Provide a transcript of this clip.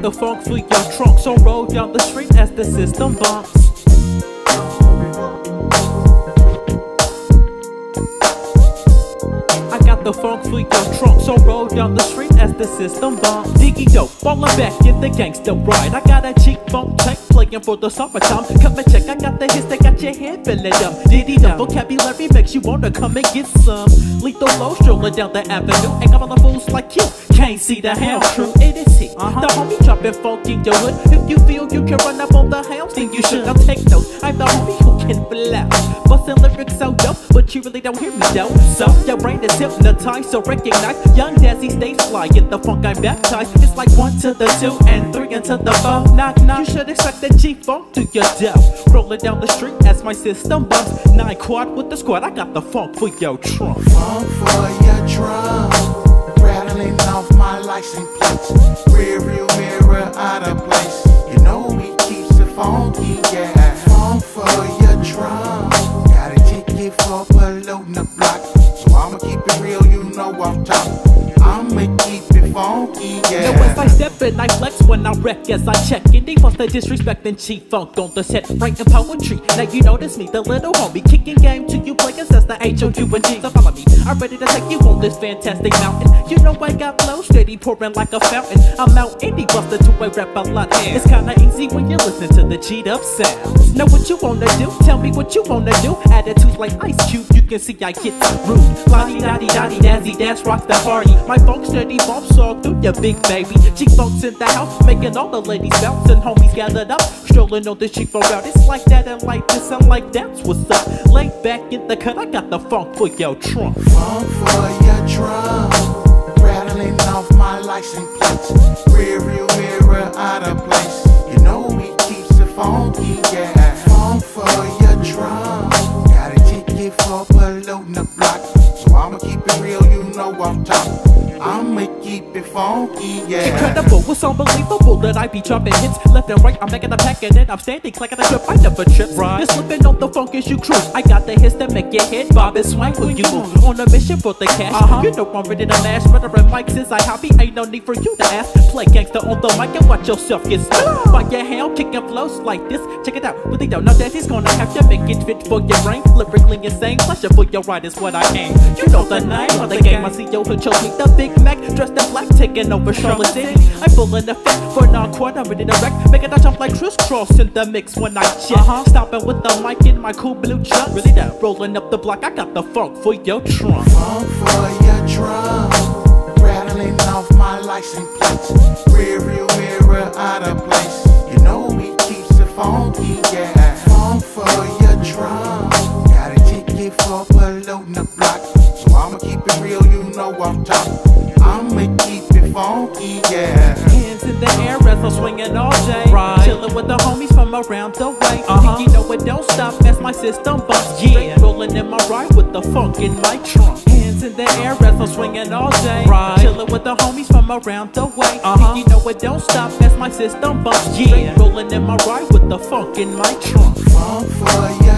the funk for your trunk, so roll down the street as the system bumps. I the funk for your trunk, so roll down the street as the system bumps. Diggy dope, falling back in the gangster ride. I got a funk tank playing for the summertime. Come and check, I got the hits that got your head filling up. Diddy the vocabulary makes you wanna come and get some. Lethal low strolling down the avenue, ain't got all the fools like you. Can't see the hound true, it is he. Uh-huh. The homie dropping funk in your hood. If you feel you can run up on the hounds, then you should. Now take notes. I'm the homie who can blow. Bustin' lyrics so dope, but you really don't hear me though. So your brain is hypnotized, so recognize young Dazzie stays fly. In the funk I'm baptized. It's like one to the two and three into the four. Knock knock. You should expect the G funk to your dough. Rolling down the street as my system bumps. Nine quad with the squad. I got the funk for your trunk. Funk for your drum, rattling off my license plates. Rear view mirror out of place. Keep it real, you know I'm top. I'ma keep it funky, yeah. Yo, as I step and I flex when I wreck as I check. And they the disrespect and cheap funk on the set. Writing poetry. Now you notice me, the little homie. Kicking game to you players, that's the H O U and G. So follow me. I'm ready to take you on this fantastic mountain. You know I got flow steady pouring like a fountain. I'm out indie buster to a rap a lot. It's kinda easy when you listen to the cheat up sounds. Know what you wanna do? Tell me what you wanna do. Attitudes like Ice Cube, you can see I get rude. Lottie dotty dotty dazzy dance rock the party. My funk steady bumps all through your big baby. Cheek funks in the house, making all the ladies bounce and homies gathered up, strolling on the funk route. It's like that and like this and like that's what's up. Lay back in the cut, I got the funk for your trunk. Funk for your trunk, rattling off my license plates. Rear view mirror out of place. You know he keeps it funky, yeah. Funk for your keep it funky, yeah. Incredible, it's unbelievable that I be dropping hits left and right. I'm making a pack and then I'm standing like a trip. I never trip. Right. Just slipping on the funk is you cruise. I got the hits that make your head bob and swing when you move. On a mission for the cash. Uh-huh. You know I'm ready to mash. Murdering mics since I hobby. Ain't no need for you to ask. Play gangster on the mic and watch yourself get smashed. By your hand, kicking flows like this. Check it out. Really don't know that he's gonna have to make it fit for your brain. Lyrically insane. Pleasure for your ride is what I aim. You know the name of the game. I see yo who chose me. The Big Mac dressed in black taking over Charlotte City. I'm full in effect for non quarter I'm ready to wreck. Making a jump like Kris Kross in the mix when I jet. Uh-huh. Stopping with the mic in my cool blue truck. Really that Rolling up the block. I got the funk for your trunk. Funk for your trunk. rattling off my license plates. Rear view mirror out of place. You know he keeps it funky, yeah. Funk for your trunk. got a ticket for polluting the block. So I'ma keep it real, you know off funky, yeah. Hands in the air as I'm swinging all day. Right. Chilling with the homies from around the way. Uh-huh. You know it don't stop as my system bumps. Yeah. Rolling in my ride with the funk in my trunk. Hands in the air as I'm swinging all day. Right. Chilling with the homies from around the way. Uh-huh. You know it don't stop as my system bumps. Yeah. Rolling in my ride with the funk in my trunk. Funk for drum,